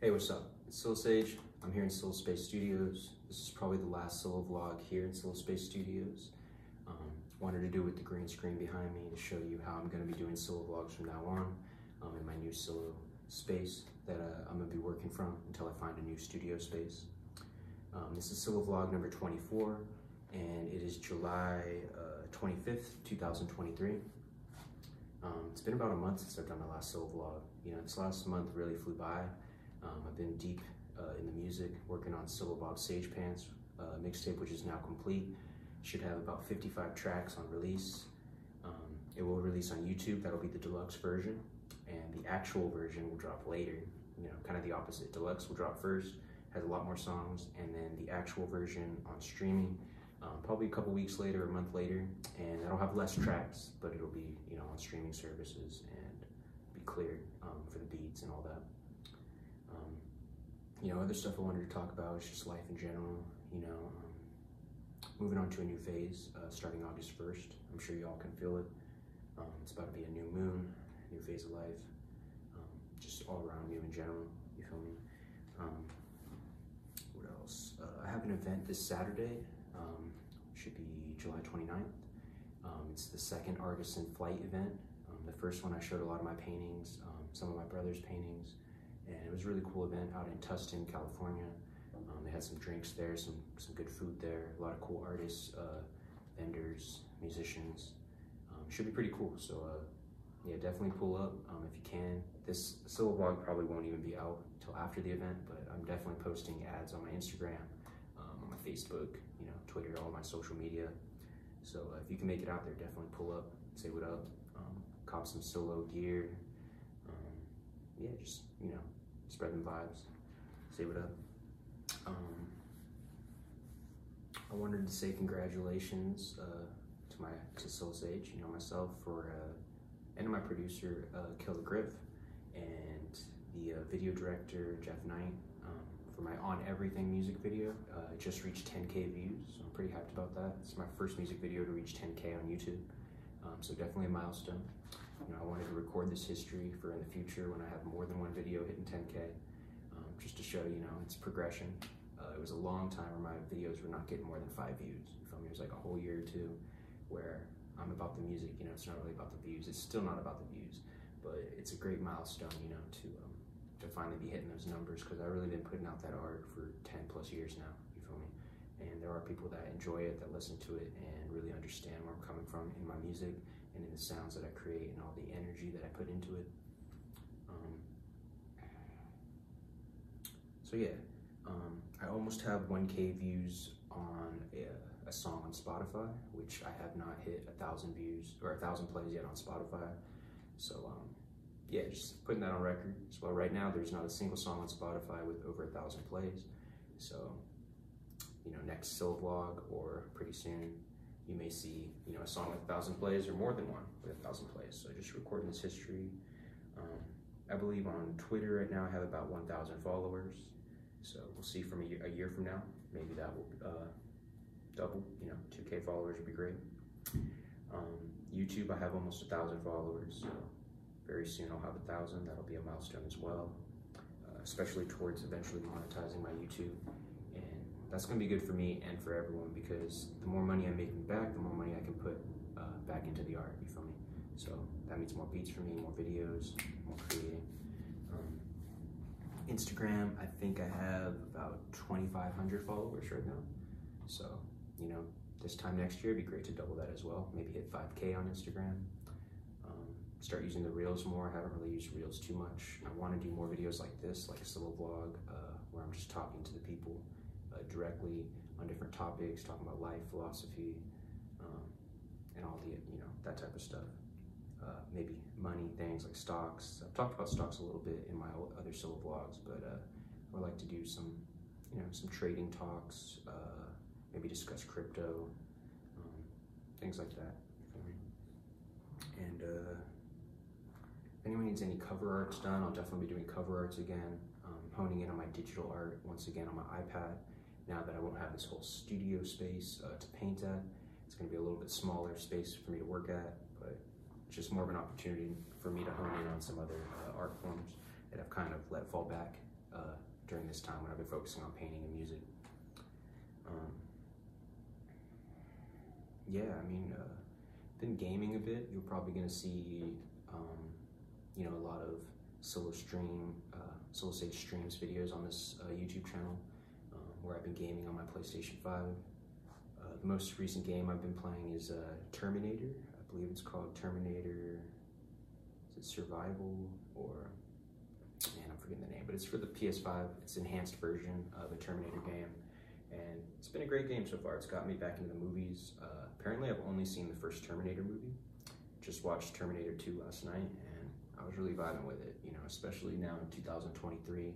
Hey, what's up? It's PsiloSage. I'm here in PsiloSpace Studios. This is probably the last PsiloVlog here in PsiloSpace Studios. Um, wanted to do with the green screen behind me to show you how I'm going to be doing PsiloVlogs from now on um, in my new solo space that uh, I'm going to be working from until I find a new studio space. Um, this is PsiloVlog number 24 and it is July uh, 25th, 2023. Um, it's been about a month since I've done my last PsiloVlog. You know, this last month really flew by. Um, I've been deep uh, in the music, working on PsiloBobSagePants uh, mixtape, which is now complete. Should have about 55 tracks on release. Um, it will release on YouTube. That'll be the deluxe version, and the actual version will drop later. You know, kind of the opposite. Deluxe will drop first, has a lot more songs, and then the actual version on streaming um, probably a couple weeks later, a month later, and it'll have less tracks, but it'll be you know on streaming services and be cleared um, for the beats and all that. Um, you know, other stuff I wanted to talk about is just life in general. You know, um, moving on to a new phase uh, starting August first. I'm sure y'all can feel it. Um, it's about to be a new moon, new phase of life, um, just all around you in general. You feel me? what else? Uh, I have an event this Saturday um, should be July 29th. Um, it's the second Artists in Flight event. Um, the first one I showed a lot of my paintings, um, some of my brother's paintings, and it was a really cool event out in Tustin, California. Um, they had some drinks there, some, some good food there, a lot of cool artists, uh, vendors, musicians. Um, should be pretty cool, so uh, yeah, definitely pull up if you can. This PsiloVlog probably won't even be out until after the event, but I'm definitely posting ads on my Instagram, on my Facebook, you know, Twitter, all my social media. So uh, if you can make it out there, definitely pull up, say what up, um, cop some Psilo gear. Um, yeah, just, you know, spread them vibes, say what up. Um, I wanted to say congratulations uh, to my to PsiloSage, you know, myself for uh, and my producer uh, Killer Griff and the uh, video director Jeff Knight for my On Everything music video. Uh, it just reached 10K views, so I'm pretty hyped about that. It's my first music video to reach 10K on YouTube, um, so definitely a milestone. You know, I wanted to record this history for in the future when I have more than one video hitting 10K, um, just to show, you know, its progression. Uh, it was a long time where my videos were not getting more than five views. You feel me? It was like a whole year or two where I'm about the music, you know, it's not really about the views. It's still not about the views, but it's a great milestone, you know, to um, to finally be hitting those numbers because I've really been putting out that art for 10 plus years now? And there are people that enjoy it, that listen to it, and really understand where I'm coming from in my music and in the sounds that I create and all the energy that I put into it. Um, so yeah, um, I almost have 1K views on a, a, song on Spotify, which I have not hit a thousand views or a thousand plays yet on Spotify. So um, yeah, just putting that on record. So well, right now, there's not a single song on Spotify with over a thousand plays. So, you know, next PsiloVlog or pretty soon, you may see, you know, a song with a thousand plays or more than one with a thousand plays. So just recording this history. Um, I believe on Twitter right now, I have about 1,000 followers. So we'll see from a year, a year from now, maybe that will uh, double, you know, 2K followers would be great. Um, YouTube, I have almost a thousand followers. So very soon I'll have a thousand. That'll be a milestone as well, uh, especially towards eventually monetizing my YouTube. That's going to be good for me and for everyone because the more money I'm making back, the more money I can put uh, back into the art. You feel me? So that means more beats for me, more videos, more creating. Um, Instagram, I think I have about 2,500 followers right now. So, you know, this time next year, it'd be great to double that as well. Maybe hit 5K on Instagram start using the Reels more. I haven't really used Reels too much. I want to do more videos like this, like a PsiloVlog, uh, where I'm just talking to the people uh, directly on different topics, talking about life, philosophy, um, and all the, you know, that type of stuff. Uh, maybe money things like stocks. I've talked about stocks a little bit in my other PsiloVlogs, but uh, I would like to do some, you know, some trading talks, uh, maybe discuss crypto, um, things like that. And uh, if anyone needs any cover arts done, I'll definitely be doing cover arts again, um, honing in on my digital art once again on my iPad. Now that I won't have this whole studio space uh, to paint at, it's gonna be a little bit smaller space for me to work at, but it's just more of an opportunity for me to hone in on some other uh, art forms that I've kind of let fall back uh, during this time when I've been focusing on painting and music. Um, yeah, I mean, uh, been gaming a bit. You're probably gonna see, um, you know, a lot of solo stream, uh, PsiloSage streams videos on this uh, YouTube channel, where I've been gaming on my PlayStation 5. Uh, the most recent game I've been playing is uh, Terminator. I believe it's called Terminator. Is it Survival or man, I'm forgetting the name, but it's for the PS5. It's enhanced version of a Terminator game, and it's been a great game so far. It's got me back into the movies. Uh, apparently, I've only seen the first Terminator movie. Just watched Terminator 2 last night, and I was really vibing with it. You know, especially now in 2023,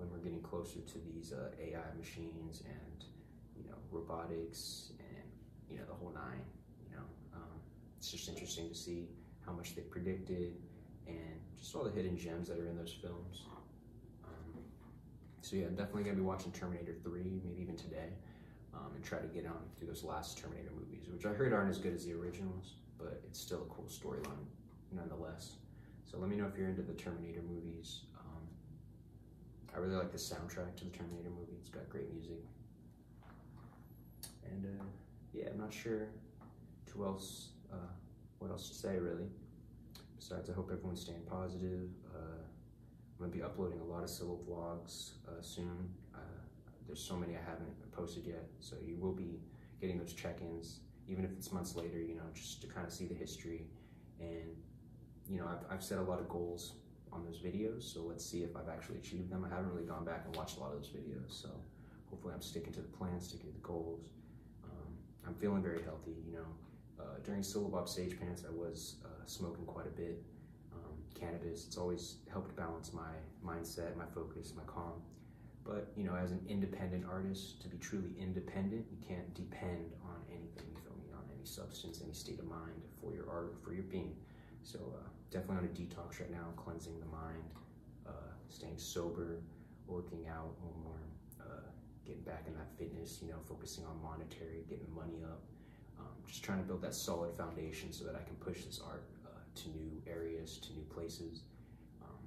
when we're getting closer to these uh, AI machines and you know robotics and you know the whole nine. You know, um, it's just interesting to see how much they predicted and just all the hidden gems that are in those films. Um, so yeah, I'm definitely gonna be watching Terminator 3, maybe even today, um, and try to get on through those last Terminator movies, which I heard aren't as good as the originals, but it's still a cool storyline nonetheless. So let me know if you're into the Terminator movies. I really like the soundtrack to the Terminator movie. It's got great music. And uh, yeah, I'm not sure who else, uh, what else to say really. Besides, I hope everyone's staying positive. Uh, I'm gonna be uploading a lot of solo vlogs uh, soon. Uh, there's so many I haven't posted yet, so you will be getting those check-ins, even if it's months later. You know, just to kind of see the history, and you know, I've, I've set a lot of goals on those videos. So let's see if I've actually achieved them. I haven't really gone back and watched a lot of those videos, so hopefully I'm sticking to the plan, sticking to the goals. Um, I'm feeling very healthy. You know, uh, during PsiloBobSagePants, I was uh, smoking quite a bit. Um, cannabis, it's always helped balance my mindset, my focus, my calm. But, you know, as an independent artist, to be truly independent, you can't depend on anything, you feel me, on any substance, any state of mind for your art, for your being. So uh, definitely on a detox right now, cleansing the mind, uh, staying sober, working out more, uh, getting back in that fitness, you know, focusing on monetary, getting money up, um, just trying to build that solid foundation so that I can push this art uh, to new areas, to new places. Um,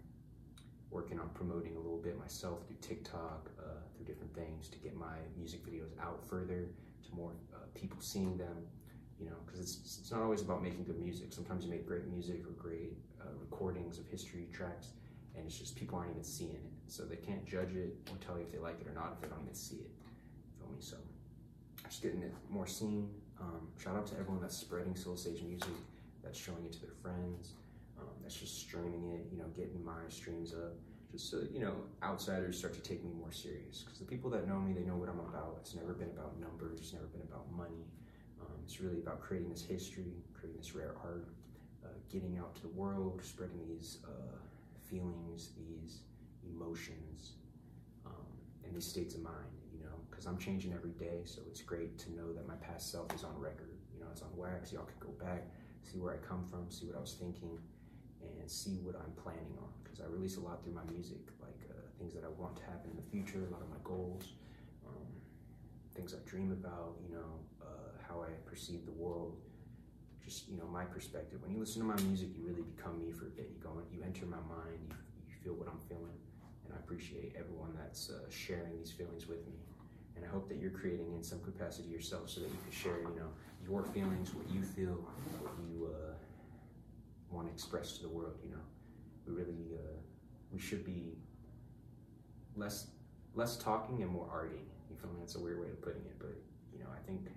working on promoting a little bit myself through TikTok, uh, through different things to get my music videos out further to more uh, people seeing them. You know, because it's it's not always about making good music. Sometimes you make great music or great uh, recordings of history tracks, and it's just people aren't even seeing it, so they can't judge it or tell you if they like it or not if they don't even see it. Feel me? So just getting it more seen, um, shout out to everyone that's spreading PsiloSage music, that's showing it to their friends, um, that's just streaming it, you know, getting my streams up, just so, you know, outsiders start to take me more serious. Because the people that know me, they know what I'm about. It's never been about numbers, it's never been about money. It's really about creating this history, creating this rare art, uh, getting out to the world, spreading these uh, feelings, these emotions, um, and these states of mind you know, because I'm changing every day. So it's great to know that my past self is on record. You know, it's on wax. Y'all can go back, see where I come from, see what I was thinking, and see what I'm planning on. Because I release a lot through my music, like uh, things that I want to happen in the future, a lot of my goals, um, things I dream about, you know, uh, how I perceive the world. Just, you know, my perspective. When you listen to my music, you really become me for a bit. You go, you enter my mind, you, you feel what I'm feeling. And I appreciate everyone that's uh, sharing these feelings with me and I hope that you're creating in some capacity yourself so that you can share, you know, your feelings, what you feel, what you uh, want to express to the world. You know, we really uh, we should be less less talking and more arting. You feel me? That's a weird way of putting it, but you know, I think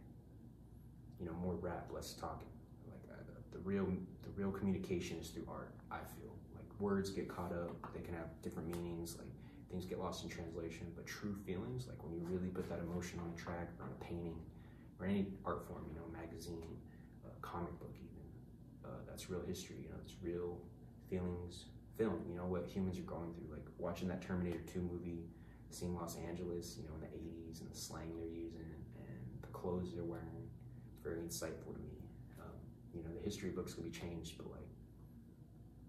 you know more rap, less talking. Like uh, the real the real communication is through art. I feel like words get caught up; they can have different meanings. Like things get lost in translation, but true feelings, like when you really put that emotion on a track or on a painting or any art form, you know, magazine, uh, comic book even, uh, that's real history, you know, it's real feelings, film, you know, what humans are going through, like watching that Terminator 2 movie, seeing Los Angeles, you know, in the 80s and the slang they're using and the clothes they're wearing, very insightful to me. Um, you know, the history books can be changed, but like,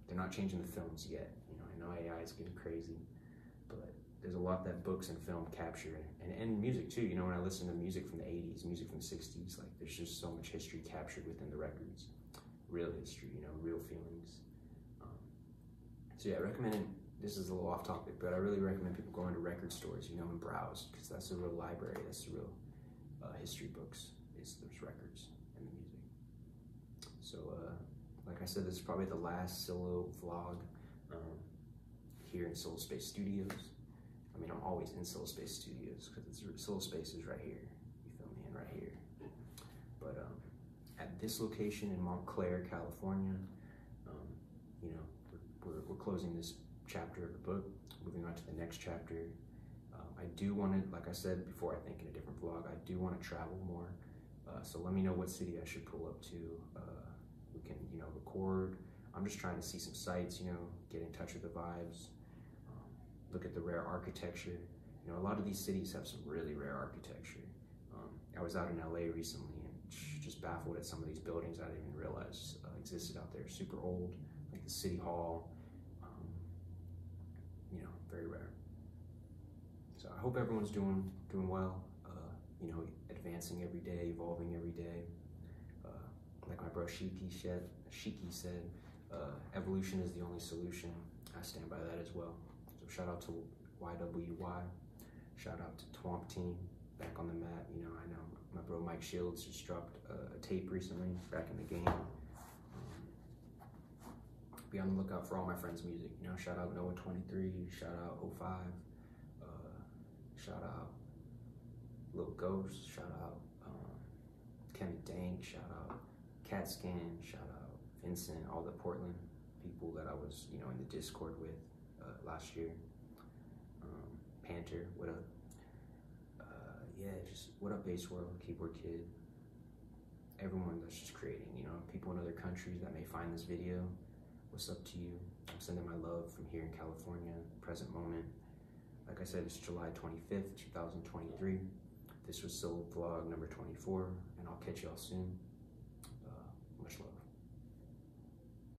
they're not changing the films yet. You know, I know AI is getting crazy, but there's a lot that books and film capture and, and music too you know when i listen to music from the 80s music from the 60s like there's just so much history captured within the records real history you know real feelings um, so yeah i recommend this is a little off topic, but I really recommend people going to record stores, you know, and browse because that's a real library. That's the real uh, history books. Those records and the music. So, uh, like I said, this is probably the last solo vlog um, here in PsiloSpace Studios. I mean, I'm always in PsiloSpace Studios because PsiloSpace is right here. You feel me? And right here. But um, at this location in Montclair, California, um, you know, we're, we're, we're, closing this chapter of the book, moving on to the next chapter. Um, I do want to, like I said before, I think in a different vlog, I do want to travel more. Uh, so let me know what city I should pull up to. Uh, we can, you know, record. I'm just trying to see some sights, you know, get in touch with the vibes, um, look at the rare architecture. You know, a lot of these cities have some really rare architecture. Um, I was out in LA recently and just baffled at some of these buildings I didn't even realize uh, existed out there. Super old, like the city hall, um, you know, very rare. So I hope everyone's doing doing well. You know, advancing every day, evolving every day. Uh, like my bro Shiki said, Shiki said, uh, evolution is the only solution. I stand by that as well. So shout out to YWY. Shout out to Twamp Team back on the mat. You know, I know my bro Mike Shields just dropped a tape recently back in the game. Be on the lookout for all my friends' music. You know, shout out Noah 23, shout out 05, uh, shout out Lil Ghost, shout out um, Dank, shout out Cat shout out Vincent, all the Portland people that I was, you know, in the Discord with uh, last year. Um, Panter, what up? Uh, yeah, just what up, BasedWorld, Keyboard Kid. Everyone that's just creating, you know, people in other countries that may find this video. What's up to you? I'm sending my love from here in California, present moment. Like I said, it's July 25th, 2023. This was Solo Vlog number 24, and I'll catch y'all soon.